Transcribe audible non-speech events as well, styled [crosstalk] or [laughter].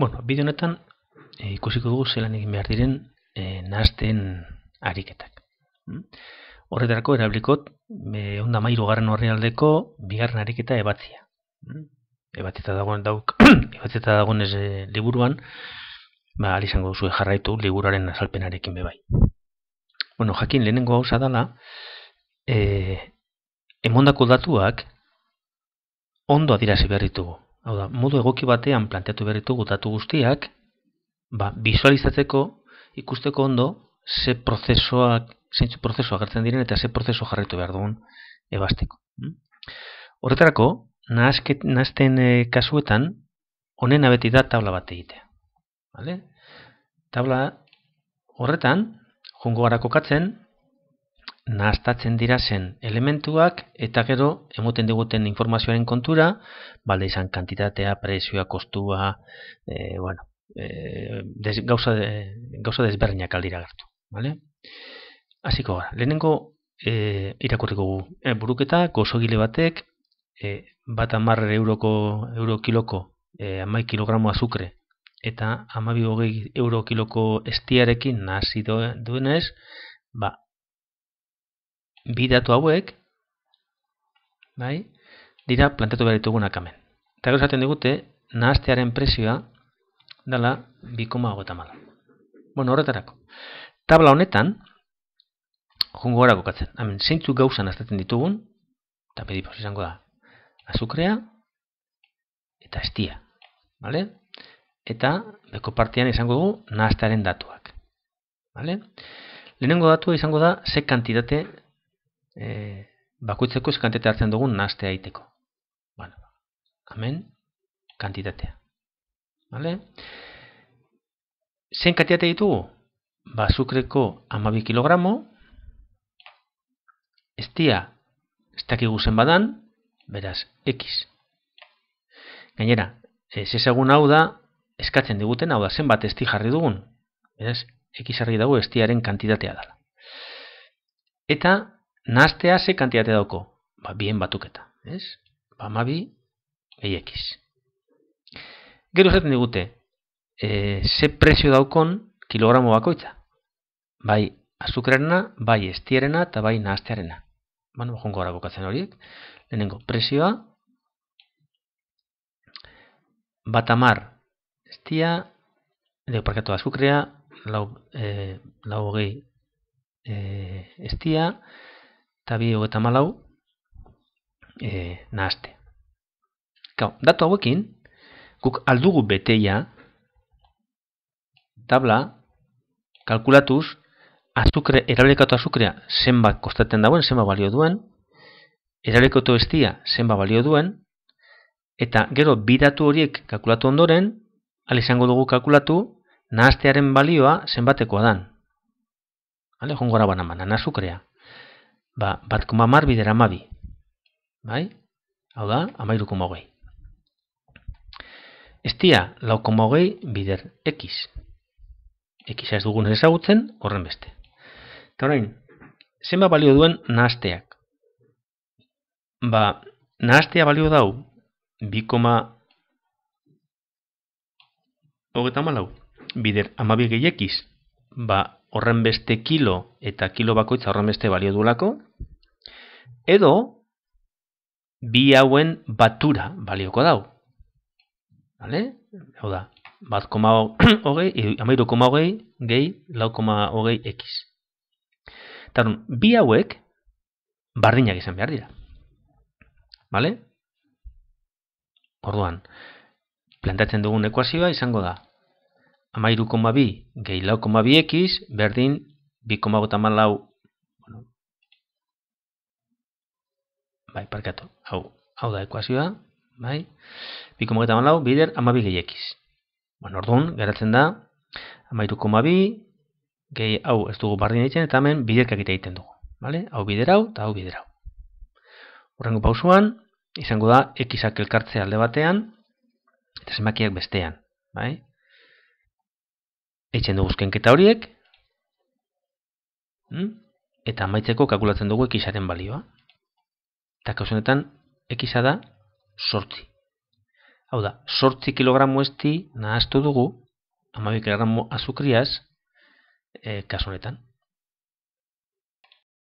Bueno, bideo honetan e, ikusiko dugu zelan egin behar diren e, nahazten ariketak. Mm? Horretarako erabilikot e, onda mairu garren horri aldeko bigarren ariketa ebatzia. Mm? Ebatzita dagoen dauk, [clears throat] ebatzita dagoen ez e, liburuan, ba, alizango duzu jarraitu liburaren azalpenarekin bebai. Bueno, jakin lehenengo hau dela, e, emondako datuak ondo adirazi behar ditugu. Hau da, modu egoki batean planteatu behar ditugu datu guztiak, ba, visualizatzeko ikusteko ondo ze prozesoak, zeintzu prozesoa agertzen diren eta ze prozeso jarritu behar dugun ebasteko. Horretarako, nahazten e, kasuetan, honen abeti da tabla bat egitea. Vale? Tabla horretan, jungo gara kokatzen, nahaztatzen dira zen elementuak eta gero emoten diguten informazioaren kontura, balde izan kantitatea, prezioa, kostua, e, bueno, e, des, gauza, de, gauza desberdinak aldira gertu. Vale? Hasiko gara, lehenengo e, irakurriko gu. E, buruketa, gozogile batek, e, bat amarre euroko, euro kiloko, e, amai kilogramo azukre, eta amabi hogei euro kiloko estiarekin nazi duenez, ba, bi datu hauek bai, dira plantatu behar ditugunak hemen. Eta gero esaten digute, nahaztearen presioa dela 2,8 mala. Bueno, horretarako. Tabla honetan, jungo gara kokatzen. Hemen, zeintzu gauzan aztetzen ditugun, eta pedipos izango da, azukrea eta estia. Vale? Eta, beko partian izango dugu, nahaztearen datuak. Vale? Lehenengo datua izango da, ze kantitate e, bakoitzeko eskantete hartzen dugun naste aiteko. Bueno, hemen kantitatea. Vale? Zein kantitate ditugu? Ba, sukreko 12 kilogramo, estia, ez dakigu zen badan, beraz, x. Gainera, ez ezagun hau da, eskatzen diguten, hau da, zenbat esti jarri dugun. Beraz, x jarri dago estiaren kantitatea dela. Eta, Nastea ze kantitate dauko? Ba, bien batuketa, ez? Ba, ma bi, ekiz. Gero zaten digute, e, ze prezio daukon kilogramo bakoitza? Bai, azukrarena, bai, estierena eta bai, nastearena. Bueno, jongo gara bukatzen horiek. Lehenengo, prezioa, bat amar, estia, edo parkatu azukrea, lau, e, lau hogei, e, estia, eta bi hogeta malau e, nahazte. Gau, datu hauekin, guk aldugu beteia tabla kalkulatuz azukre, erablikatu azukrea zenbat kostaten dauen, zenbat balio duen, erablikatu estia zenbat balio duen, eta gero bi datu horiek kalkulatu ondoren, izango dugu kalkulatu nahaztearen balioa zenbatekoa dan. Ale, jongora banan banan, azukrea ba, bat koma mar bider amabi. Bai? Hau da, amairu koma hogei. Estia, lau koma hogei bider x. X ez dugun ezagutzen, horren beste. Eta orain, zenba balio duen nahazteak? Ba, nahaztea balio dau, bi koma hogeta malau, bider amabi gehi x, ba, horren beste kilo eta kilo bakoitza horren beste balio duelako, edo bi hauen batura balioko dau. Vale? Hau da, bat koma hogei, [clears throat] amairu koma hogei, gehi, lau koma hogei x. Tarun, bi hauek bardinak izan behar dira. Vale? Orduan, plantatzen dugun ekuazioa izango da amairu koma bi gehi lau koma bi ekiz, berdin bi koma gota malau bueno, bai, parkatu, hau, hau da ekuazioa, bai, bi koma gota malau, bider, ama bi gehi ekiz. Bueno, orduan, geratzen da, amairu koma bi, gehi, hau, ez dugu bardin egiten, eta hemen biderkak egiten dugu. Vale? Hau bider hau, eta hau bider hau. Horrengo pausuan, izango da, ekizak elkartzea alde batean, eta zenbakiak bestean. Bai? Eitzen dugu zkenketa horiek. Hmm? Eta amaitzeko kalkulatzen dugu ekisaren balioa. Eta kauzenetan ekisa da sortzi. Hau da, sortzi kilogramo esti nahaztu dugu, amabik kilogramo azukriaz, e, kasu honetan.